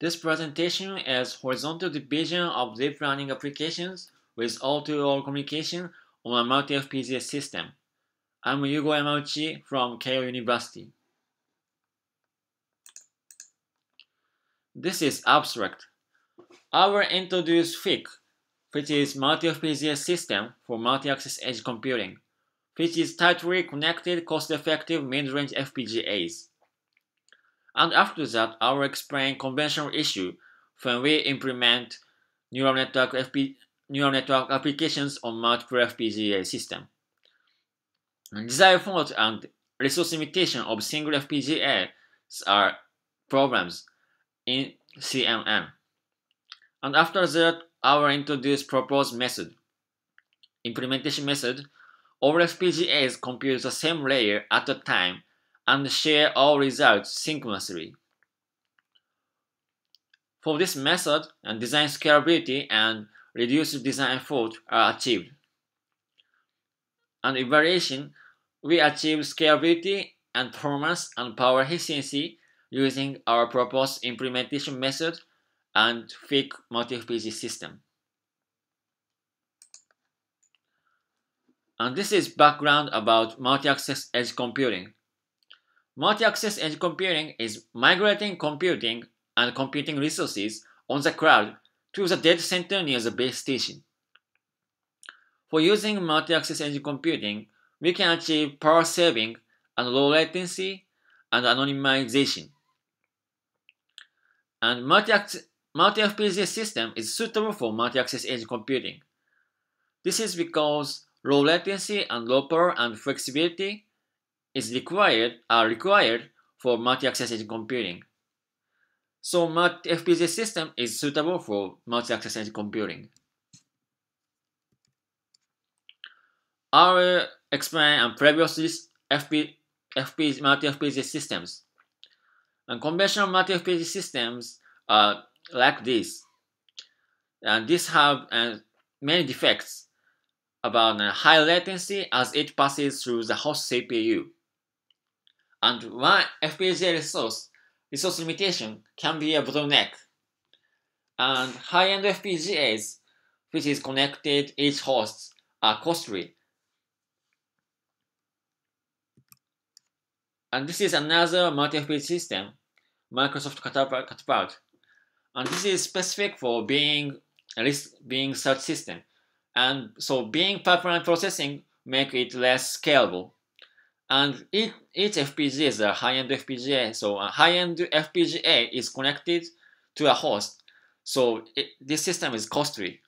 This presentation is horizontal division of deep learning applications with all-to-all communication on a multi-FPGA system. I'm Yugo Yamauchi from Keio University. This is abstract. I will introduce FIC, which is multi-FPGA system for multi-access edge computing, which is tightly connected cost-effective mid-range FPGAs. And after that, I will explain conventional issue when we implement neural network, FP, neural network applications on multiple FPGA system. Desire fault and resource limitation of single FPGA are problems in CNN. And after that, I will introduce proposed method. Implementation method, all FPGAs compute the same layer at a time and share all results synchronously. For this method, and design scalability and reduced design effort are achieved. And evaluation, we achieve scalability and performance and power efficiency using our proposed implementation method and FIC multi-FPGA system. And this is background about multi-access edge computing. Multi-access edge computing is migrating computing and computing resources on the cloud to the data center near the base station. For using multi-access edge computing, we can achieve power saving and low latency and anonymization. And multi-FPGA system is suitable for multi-access edge computing. This is because low latency and low power and flexibility is required are required for multi-access computing. So multi-FPGA system is suitable for multi-access computing. I will explain on previous FP, FP, multi-FPGA systems. And conventional multi-FPGA systems are like this. And these have uh, many defects about uh, high latency as it passes through the host CPU and one FPGA resource, resource limitation can be a bottleneck. And high-end FPGAs, which is connected each host, are costly. And this is another multi-FPGA system, Microsoft Catapult. And this is specific for being at least being such system. And so being pipeline processing make it less scalable. And each, each FPGA is a high-end FPGA. So a high-end FPGA is connected to a host. So it, this system is costly.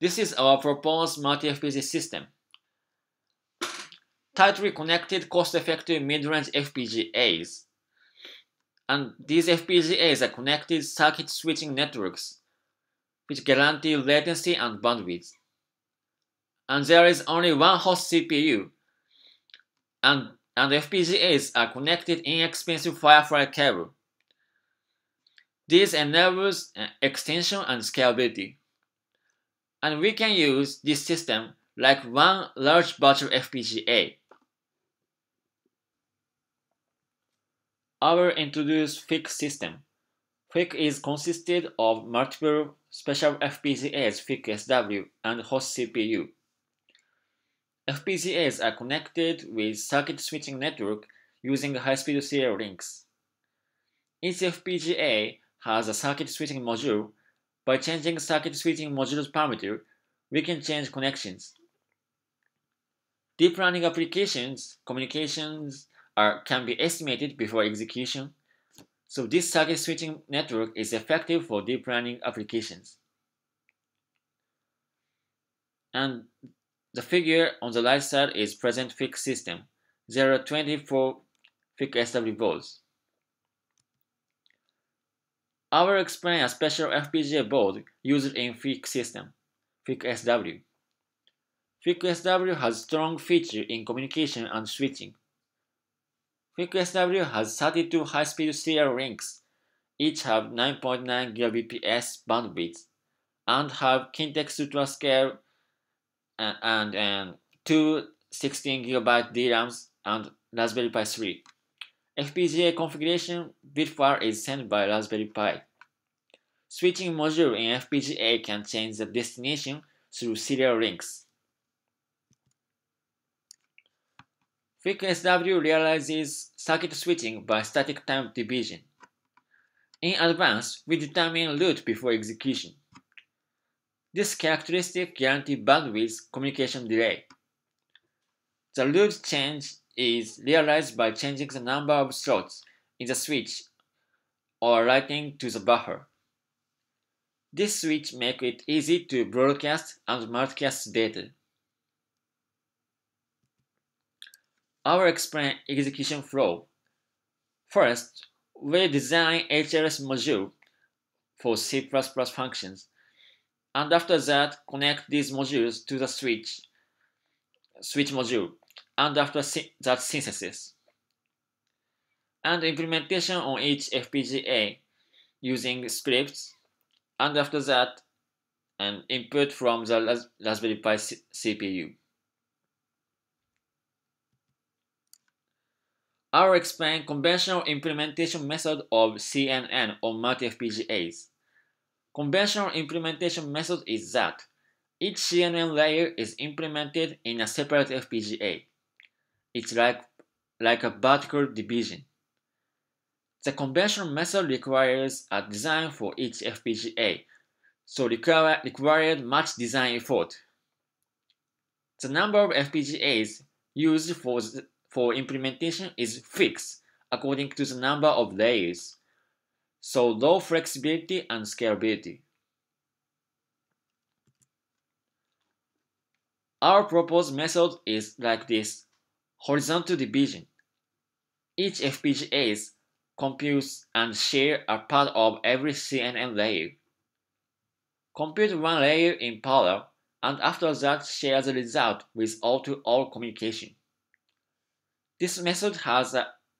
This is our proposed multi-FPGA system. Tightly connected, cost-effective mid-range FPGAs. And these FPGAs are connected circuit switching networks, which guarantee latency and bandwidth and there is only one host CPU, and, and FPGAs are connected inexpensive Firefly cable. This enables uh, extension and scalability. And we can use this system like one large virtual FPGA. I will introduce FIC system. FIC is consisted of multiple special FPGAs FIC-SW and host CPU. FPGAs are connected with circuit switching network using high-speed serial links. Each FPGA has a circuit switching module. By changing circuit switching module's parameter, we can change connections. Deep learning applications, communications are, can be estimated before execution, so this circuit switching network is effective for deep learning applications. And the figure on the right side is present FIC system. There are 24 FIC SW boards. I will explain a special FPGA board used in FIC system, FIC SW. FIC SW has strong feature in communication and switching. FIC SW has 32 high-speed serial links, each have 9.9 Gbps bandwidth, and have Kintex UltraScale and, and, two 16 gigabyte DRAMs and Raspberry Pi 3. FPGA configuration bit file is sent by Raspberry Pi. Switching module in FPGA can change the destination through serial links. FIC-SW realizes circuit switching by static time division. In advance, we determine root before execution. This characteristic guarantees bandwidth communication delay. The root change is realized by changing the number of slots in the switch or writing to the buffer. This switch makes it easy to broadcast and multicast data. I will explain execution flow. First, we design HLS module for C++ functions, and after that connect these modules to the switch, switch module, and after that synthesis. And implementation on each FPGA using scripts and after that an input from the Raspberry Pi CPU. I will explain conventional implementation method of CNN on multi-FPGAs. Conventional implementation method is that each CNN layer is implemented in a separate FPGA. It's like, like a vertical division. The conventional method requires a design for each FPGA, so require, required much design effort. The number of FPGAs used for, for implementation is fixed according to the number of layers, so low flexibility and scalability. Our proposed method is like this horizontal division. Each FPGAs computes and share a part of every CNN layer. Compute one layer in parallel, and after that share the result with all-to-all -all communication. This method has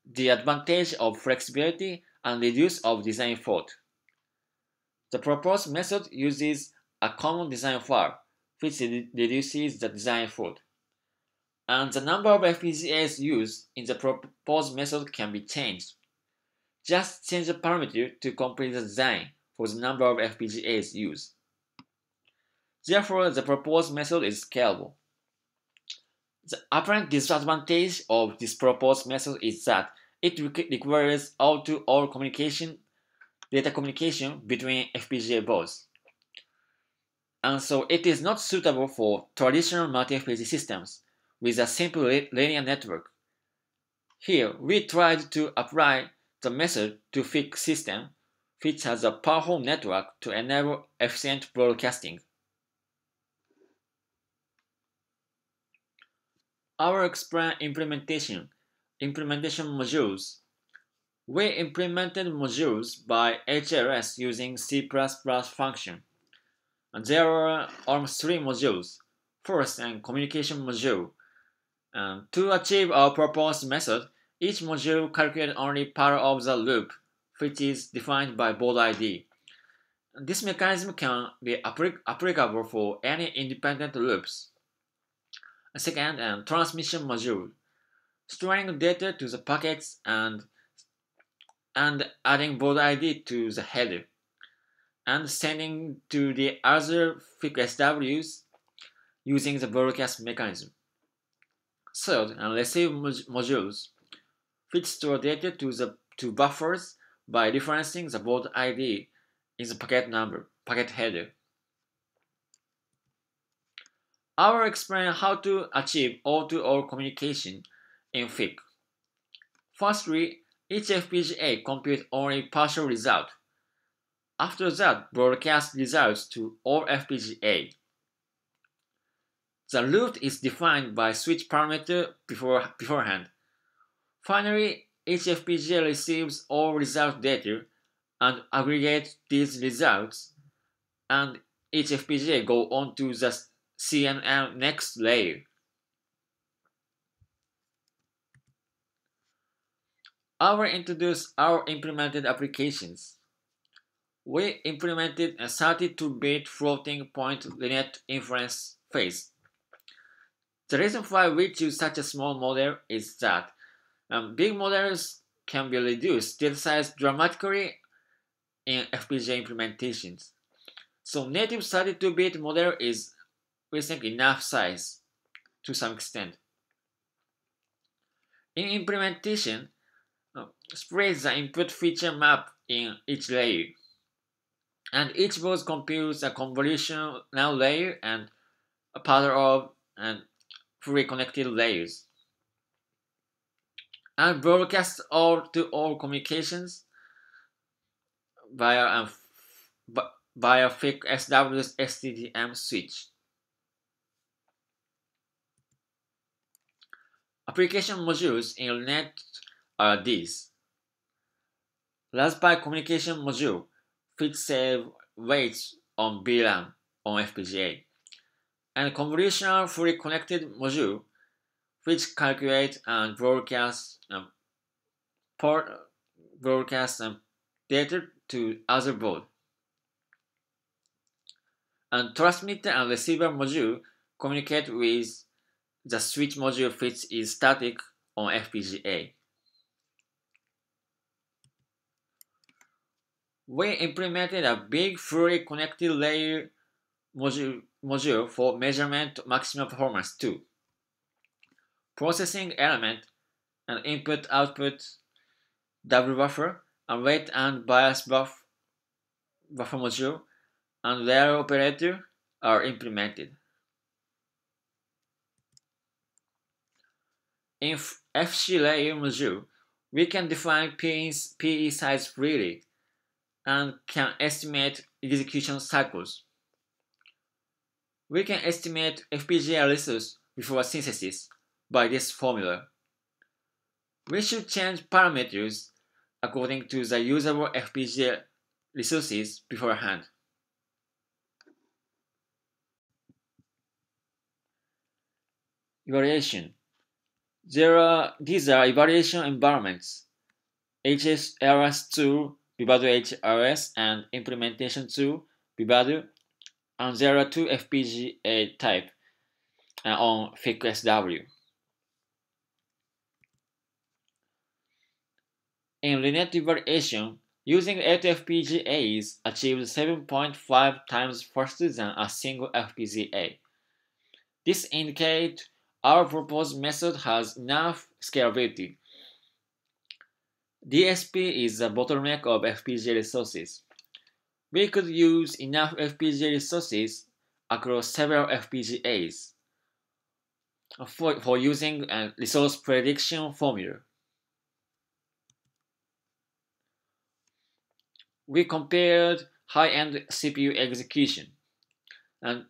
the advantage of flexibility and reduce of design fault. The proposed method uses a common design file, which reduces the design fault. And the number of FPGAs used in the proposed method can be changed. Just change the parameter to complete the design for the number of FPGAs used. Therefore, the proposed method is scalable. The apparent disadvantage of this proposed method is that it requires all-to-all -all communication, data communication between FPGA boards. And so it is not suitable for traditional multi-FPGA systems with a simple linear network. Here, we tried to apply the method to FIC system which has a powerful network to enable efficient broadcasting. Our explain implementation, implementation modules. We implemented modules by HLS using C++ function. There are almost three modules. First, an communication module. And to achieve our proposed method, each module calculates only part of the loop, which is defined by board ID. This mechanism can be applic applicable for any independent loops. Second, and transmission module, storing data to the packets and and adding board ID to the header, and sending to the other FIC-SWs using the broadcast mechanism. Third, and receive modules, which store data to the to buffers by referencing the board ID in the packet number, packet header. I will explain how to achieve all-to-all -all communication in FIC. Firstly, each FPGA computes only partial result. After that, broadcast results to all FPGA. The root is defined by switch parameter before, beforehand. Finally, each FPGA receives all result data and aggregates these results, and each FPGA go on to the CNN next layer. I will introduce our implemented applications. We implemented a 32-bit floating point LeNet inference phase. The reason why we choose such a small model is that um, big models can be reduced data size dramatically in FPGA implementations. So native 32-bit model is, we think, enough size to some extent. In implementation, spread the input feature map in each layer. And each board computes a convolutional layer and a pattern of and fully connected layers. And broadcast all to all communications via a via FIC SW's STDM switch. Application modules in NET are these. Raspberry Communication Module, which save weights on BRAM on FPGA, and Convolutional Fully Connected Module, which calculate and broadcast um, port broadcast um, data to other board. And transmitter and receiver module communicate with the switch module which is static on FPGA. We implemented a big fully connected layer module, module for measurement maximum performance too. Processing element and input output double buffer and weight and bias buff, buffer module and layer operator are implemented. In FC layer module, we can define PE size freely and can estimate execution cycles. We can estimate FPGA resource before synthesis by this formula. We should change parameters according to the usable FPGA resources beforehand. Evaluation. There are, these are evaluation environments. HSLS2 Vivado HLS and implementation 2 Vivado are two FPGA type uh, on FIC-SW. In LeNet evaluation, using 8 FPGAs achieves 7.5 times faster than a single FPGA. This indicates our proposed method has enough scalability DSP is the bottleneck of FPGA resources. We could use enough FPGA resources across several FPGAs for, for using a resource prediction formula. We compared high-end CPU execution and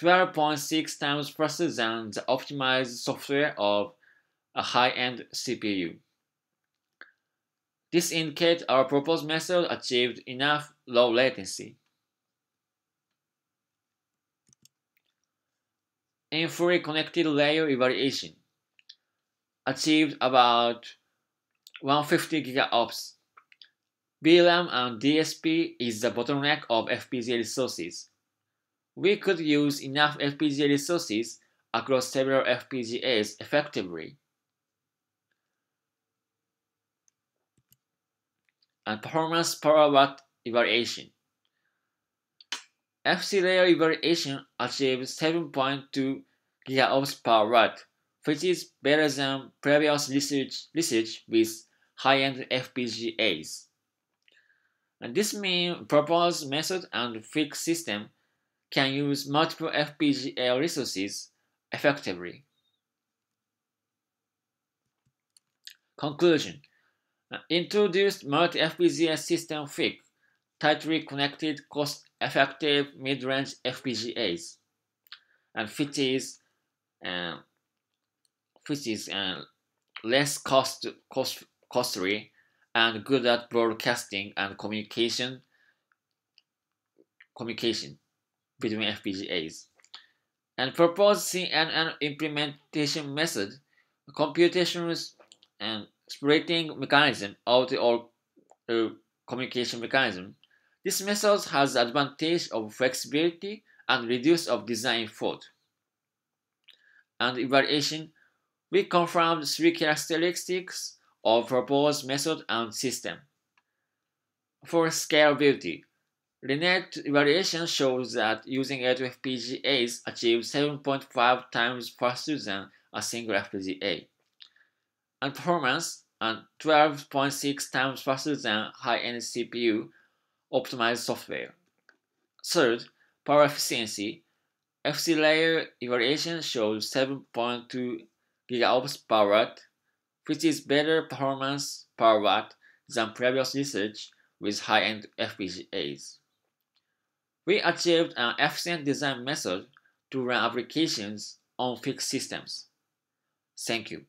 12.6 times faster than the optimized software of a high-end CPU. This indicates our proposed method achieved enough low latency. In fully connected layer evaluation, achieved about 150 gigaops. BRAM and DSP is the bottleneck of FPGA resources. We could use enough FPGA resources across several FPGAs effectively. And performance per watt evaluation. FC layer evaluation achieves 7.2 gigaops per watt, which is better than previous research, research with high-end FPGAs. And this means proposed method and FIC system can use multiple FPGA resources effectively. Conclusion introduced multi-FPGA system FIC, tightly connected, cost-effective mid-range FPGAs, and which is, uh, which is uh, less cost, cost, costly and good at broadcasting and communication communication between FPGAs. And proposed CNN implementation method, computations and splitting mechanism of the or, uh, communication mechanism. This method has the advantage of flexibility and reduce of design fault. And evaluation, we confirmed three characteristics of proposed method and system. For scalability, LeNet evaluation shows that using L2 FPGAs achieves 7.5 times faster than a single FPGA, and performance and 12.6 times faster than high-end CPU optimized software. Third, power efficiency. FC layer evaluation shows 7.2 gigaops per watt, which is better performance per watt than previous research with high-end FPGAs. We achieved an efficient design method to run applications on FIC systems. Thank you.